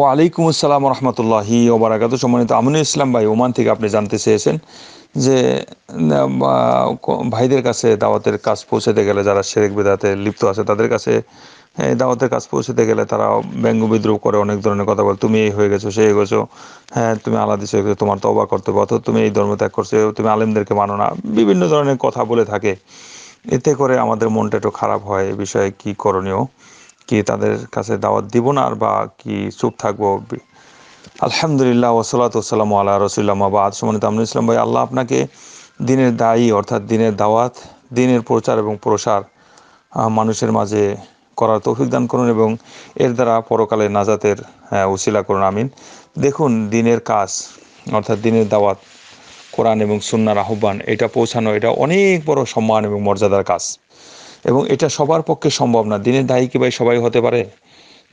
ওয়ালাইকুম আসসালাম রহমতুল্লাহি ওবরাকাত সম্মানিত আমিনুল ইসলাম ভাই, ওমান থেকে আপনি জানতে চেয়েছেন যে ভাইদের কাছে দাওয়াতের কাজ পৌঁছাতে গেলে যারা শেরেক বেদাতে লিপ্ত আছে, তাদের কাছে দাওয়াতের কাজ পৌঁছাতে গেলে তারা ব্যঙ্গ বিদ্রোহ করে অনেক ধরনের কথা বলে, তুমি এই হয়ে গেছো সে হয়ে গেছো হ্যাঁ তুমি আলাদিস হয়ে গেছো, তোমার তবা করতে হবে, অথবা তুমি এই ধর্ম ত্যাগ করছ তুমি আলেমদেরকে মানো না। বিভিন্ন ধরনের কথা বলে থাকে। এতে করে আমাদের মনটা একটু খারাপ হয়, এ বিষয়ে কী করণীয়? কি তাদের কাছে দাওয়াত দিব না আর বা কি চুপ থাকব? আলহামদুলিল্লাহ ওসলাত ওসালাম আল্লাহ রসুল্লাহ মাবাদ সম্মানিত আমনুল ইসলাম ভাই আল্লাহ আপনাকে দিনের দায়ী অর্থাৎ দিনের দাওয়াত দিনের প্রচার এবং প্রসার মানুষের মাঝে করার তৌফিক দান করুন এবং এর দ্বারা পরকালে নাজাতের হ্যাঁ, উসিলা করুন আমিন। দেখুন দিনের কাজ অর্থাৎ দিনের দাওয়াত কোরআন এবং সুন্নার আহ্বান এটা পৌঁছানো এটা অনেক বড় সম্মান এবং মর্যাদার কাজ। এবং এটা সবার পক্ষে সম্ভব না। দিনের দায়ী কি ভাই সবাই হতে পারে?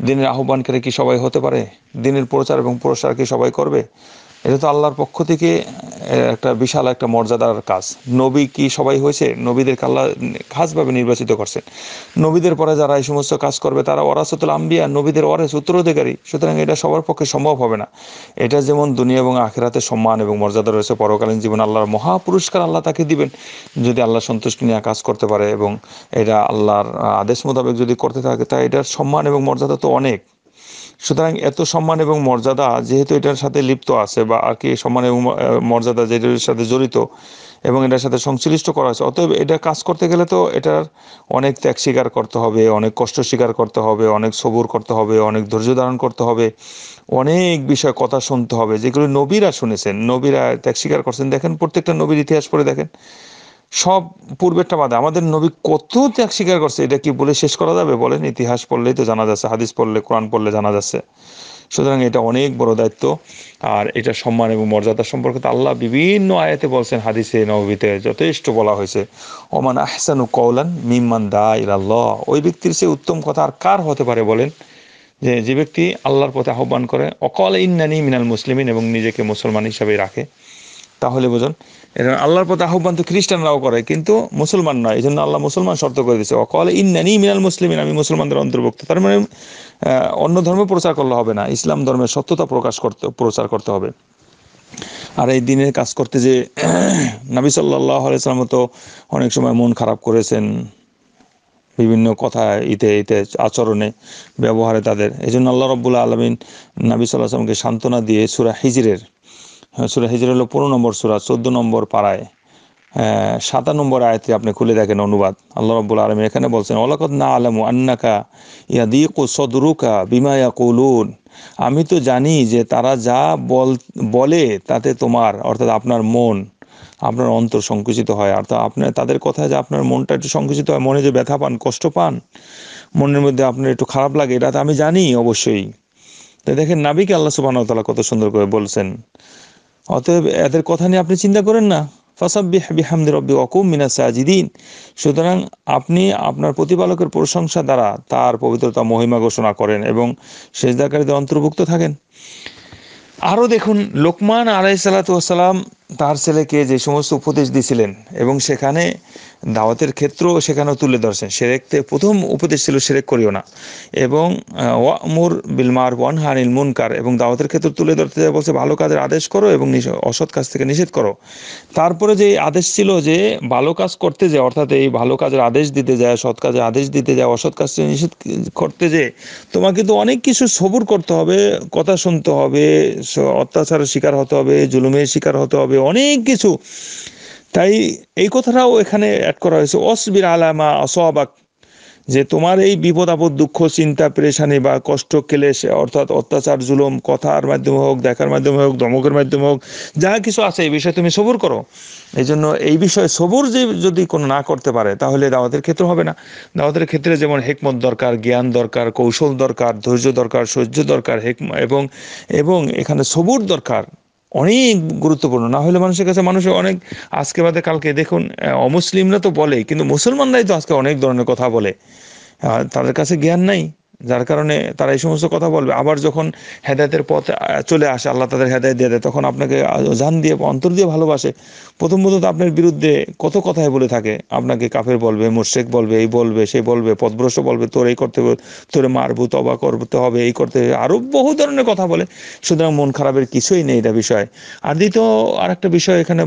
দিনের আহ্বানকারী কি সবাই হতে পারে? দিনের প্রচার এবং প্রসার কি সবাই করবে? এটা তো আল্লাহর পক্ষ থেকে একটা বিশাল একটা মর্যাদার কাজ। নবী কি সবাই হয়েছে? নবীদেরকে আল্লাহ খাসভাবে নির্বাচিত করছেন। নবীদের পরে যারা এই সমস্ত কাজ করবে, তারা ওরাসতুল আম্বিয়া, নবীদের ওয়ারেস, উত্তরাধিকারী। সুতরাং এটা সবার পক্ষে সম্ভব হবে না। এটা যেমন দুনিয়া এবং আখেরাতে সম্মান এবং মর্যাদা রয়েছে, পরকালীন জীবন আল্লাহর মহা পুরস্কার আল্লাহ তাকে দিবেন, যদি আল্লাহ সন্তুষ্টি নিয়ে কাজ করতে পারে এবং এটা আল্লাহর আদেশ মোতাবেক যদি করতে থাকে, তা এটার সম্মান এবং মর্যাদা তো অনেক। সুতরাং এত সম্মান এবং মর্যাদা যেহেতু এটার সাথে লিপ্ত আছে বা আর কি সম্মান এবং মর্যাদা যেটার সাথে জড়িত এবং এটার সাথে সংশ্লিষ্ট করা আছে, অতএব এটা কাজ করতে গেলে তো এটার অনেক ত্যাগ স্বীকার করতে হবে, অনেক কষ্ট স্বীকার করতে হবে, অনেক সবুর করতে হবে, অনেক ধৈর্য ধারণ করতে হবে, অনেক বিষয় কথা শুনতে হবে। যেগুলো নবীরা শুনেছেন, নবীরা ত্যাগ স্বীকার করছেন। দেখেন প্রত্যেকটা নবীর ইতিহাস পড়ে দেখেন। সব পূর্বেরটা বাদে। আমাদের নবী কত ত্যাগ স্বীকার করছে, এটা কি বলে শেষ করা যাবে? বলেন, ইতিহাস পড়লেই তো জানা যাচ্ছে, হাদিস পড়লে, কোরআন পড়লে জানা যাচ্ছে। সুতরাং এটা অনেক বড় দায়িত্ব। আর এটা সম্মান এবং মর্যাদা সম্পর্কে তো আল্লাহ বিভিন্ন আয়াতে বলছেন, হাদিসে, নবীতে যথেষ্ট বলা হয়েছে। ওমান আহসানু কৌলান মিম্মান দা ইলাল্লাহ। ওই ব্যক্তির সে উত্তম কথা আর কার হতে পারে বলেন? যে যে ব্যক্তি আল্লাহর পথে আহ্বান করে, অকল ইন্নানি মিনাল মুসলিমিন এবং নিজেকে মুসলমান হিসাবে রাখে। তাহলে বুঝুন এরকম আল্লাহর পথে আহ্বান তো খ্রিস্টানরাও করে, কিন্তু মুসলমান নয় এই জন্য আল্লাহ মুসলমান শর্ত করে দিয়েছে। অকল ইন্নানি মিনাল মুসলিমিন, আমি মুসলমানদের অন্তর্ভুক্ত। তার মানে অন্য ধর্ম প্রচার করলে হবে না, ইসলাম ধর্মের সত্যতা প্রকাশ করতে, প্রচার করতে হবে। আর এই দিনের কাজ করতে যে নবী সাল্লাহ আলাইসালাম তো অনেক সময় মন খারাপ করেছেন, বিভিন্ন কথা ইতে ইতে, আচরণে ব্যবহারে তাদের এই জন্য আল্লাহ রব্বুল্লা আলমিন নবী সাল্লাহ আসলামকে সান্ত্বনা দিয়ে সুরা হিজরের সুরা হিজর হলো পনেরো নম্বর সুরা, চোদ্দ নম্বর পাড়ায়। সাতান্ন নম্বর আয়াতে আপনি খুলে দেখেন অনুবাদ। আল্লাহ রব্বুল আলম এখানে বলছেন ওলাকত না আলমু আন্নাকা ইয়া ইয়াদিকু সদরুকা বিমা ইয়াকুলুন। আমি তো জানি যে তারা যা বল, বলে তাতে তোমার, অর্থাৎ আপনার মন, আপনার অন্তর সংকুচিত হয়। অর্থাৎ আপনার তাদের কথায় যে আপনার মনটা একটু সংকুচিত হয়, মনে যে ব্যথা পান, কষ্ট পান, মনের মধ্যে আপনার একটু খারাপ লাগে, এটা তো আমি জানি অবশ্যই। তো দেখেন, নাবিকে আল্লাহ সুবাহ কত সুন্দর করে বলছেন অতএব এদের কথা নিয়ে আপনি চিন্তা করেন না। ফাসাব্বিহ বিহামদি রব্বি ওয়াকুম মিনাস সাজিদিন। সুতরাং আপনি আপনার প্রতিপালকের প্রশংসা দ্বারা তার পবিত্রতা মহিমা ঘোষণা করেন এবং সেজদাকারীদের অন্তর্ভুক্ত থাকেন। আরও দেখুন, লোকমান আলাইসালাতাম তার ছেলেকে যে সমস্ত উপদেশ দিয়েছিলেন এবং সেখানে দাওয়াতের ক্ষেত্র সেখানেও তুলে ধরছেন। সেরেকতে প্রথম উপদেশ ছিল সেরেক করিও না। এবং ওয়ামুর বিলমার ওয়ান হানিল মুনকার এবং দাওয়াতের ক্ষেত্র তুলে ধরতে বলছে, ভালো কাজের আদেশ করো এবং অসৎ কাজ থেকে নিষেধ করো। তারপরে যে আদেশ ছিল যে ভালো কাজ করতে যে অর্থাৎ এই ভালো কাজের আদেশ দিতে যায়, সৎ কাজের আদেশ দিতে যায়, অসৎ কাজ থেকে নিষেধ করতে যে, তোমাকে তো অনেক কিছু সবুর করতে হবে, কথা শুনতে হবে অত্যাচারের শিকার হতে হবে, জুলুমের শিকার হতে হবে অনেক কিছু। তাই এই কথাটাও এখানে অ্যাড করা হয়েছে। অসবির আলামা অসবাক যে তোমার এই বিপদ আপদ, দুঃখ, চিন্তা, পেরেশানি বা কষ্ট, ক্লেশ, অর্থাৎ অত্যাচার, জুলুম, কথার মাধ্যমে হোক, দেখার মাধ্যমে হোক ধমকের মাধ্যমে হোক, যা কিছু আছে এই বিষয়ে তুমি সবুর করো। এই জন্য এই বিষয়ে সবুর যে যদি কোনো না করতে পারে, তাহলে দাওয়াতের ক্ষেত্রে হবে না। দাওয়াতের ক্ষেত্রে যেমন হেকমত দরকার, জ্ঞান দরকার, কৌশল দরকার, ধৈর্য দরকার, সহ্য দরকার হেক এবং এবং এখানে সবুর দরকার। অনেক গুরুত্বপূর্ণ। না হলে মানুষের কাছে মানুষ অনেক আজকে বাদে কালকে, দেখুন অমুসলিমরা তো বলে, কিন্তু মুসলমানরাই তো আজকে অনেক ধরনের কথা বলে। তাদের কাছে জ্ঞান নাই। যার কারণে তারা এই সমস্ত কথা বলবে। আবার যখন হেদায়তের পথ চলে আসে, আল্লাহ তাদের হেদায়ত দিয়ে দেয়, তখন আপনাকে জান দিয়ে, অন্তর দিয়ে ভালোবাসে। প্রথম প্রথম তো আপনার বিরুদ্ধে কত কথাই বলে থাকে। আপনাকে কাফের বলবে মোর্শেক বলবে, এই বলবে সেই বলবে, পথভ্রষ্ট বলবে, তোর এই করতে হবে, তোরে মারবো, তবা করতে হবে, এই করতে হবে আরও বহু ধরনের কথা বলে। সুতরাং মন খারাপের কিছুই নেই এটা বিষয়। আর দ্বিতীয় আর একটা বিষয় এখানে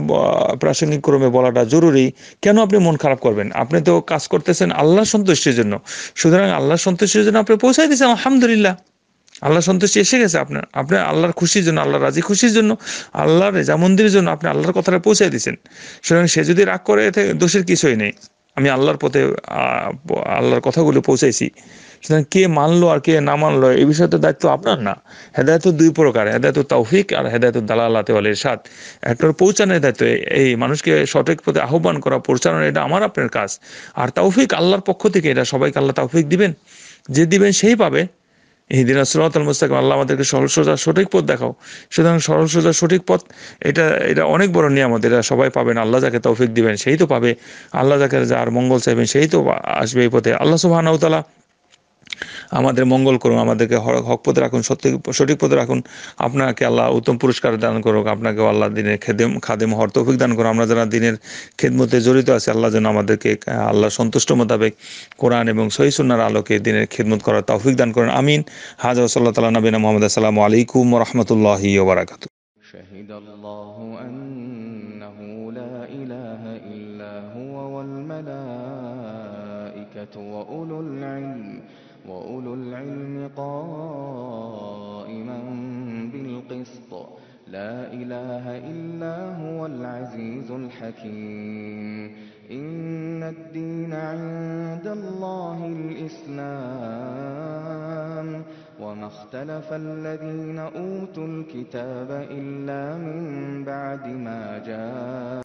প্রাসঙ্গিক ক্রমে বলাটা জরুরি, কেন আপনি মন খারাপ করবেন? আপনি তো কাজ করতেছেন আল্লাহ সন্তুষ্টির জন্য। সুতরাং আল্লাহ সন্তুষ্টির জন্য আপনি পৌঁছাই দিয়েছেন আলহামদুলিল্লাহ। আল্লাহ সন্তুষ্টি এসে গেছে আপনার। আপনি আল্লাহর খুশির জন্য আল্লাহ রাজি খুশির জন্য, আল্লাহর রেজা রেজামন্দির জন্য আপনি আল্লাহর কথাটা পৌঁছাই দিয়েছেন। সুতরাং সে যদি রাগ করে, এতে দোষের কিছুই নেই। আমি আল্লাহর পথে আল্লাহর কথাগুলো পৌঁছাইছি। সুতরাং কে মানলো আর কে না মানলো, এই বিষয়ে দায়িত্ব আপনার না। হেদায়ত দুই প্রকার, হেদায়ত তৌফিক আর হেদায়ত দালালাতে বলে সাত একটা পৌঁছানোর দায়িত্ব, এই মানুষকে সঠিক পথে আহ্বান করা, পৌঁছানোর এটা আমার আপনার কাজ। আর তৌফিক আল্লাহর পক্ষ থেকে, এটা সবাইকে আল্লাহ তৌফিক দিবেন। যে দিবেন সেই পাবে। এই দিন আসরাতুল মুস্তাকিম, আল্লাহ আমাদেরকে সরল সোজা সঠিক পথ দেখাও। সুতরাং সরল সোজা সঠিক পথ, এটা এটা অনেক বড় নিয়ামত, এটা সবাই পাবেন। আল্লাহ যাকে তৌফিক দিবেন সেই তো পাবে। আল্লাহ যাকে যার মঙ্গল চাইবেন সেই তো আসবে এই পথে। আল্লাহ সুবাহ ওয়া তাআলা আমাদের মঙ্গল করুন আমাদেরকে হক হক পথে রাখুন সত্যি সঠিক পথে রাখুন আপনাকে আল্লাহ উত্তম পুরস্কার দান করুক আপনাকে আল্লাহ দিনের খেদেম খাদেম হওয়ার তৌফিক দান করুন আমরা যারা দিনের খেদমতে জড়িত আছি আল্লাহ যেন আমাদেরকে আহ, আল্লাহ সন্তুষ্ট মোতাবেক কোরআন এবং সহি সুন্নার আলোকে দিনের খেদমত করার তৌফিক দান করেন আমিন হাজ সাল্লাহ তালা নবীনা মোহাম্মদ আসসালামু আলাইকুম রহমতুল্লাহি ওবরাকাতু شهد الله أنه وأولو العلم وأولو العلم قائما بالقسط لا إله إلا هو العزيز الحكيم إن الدين عند الله الإسلام وما اختلف الذين أوتوا الكتاب إلا من بعد ما جاء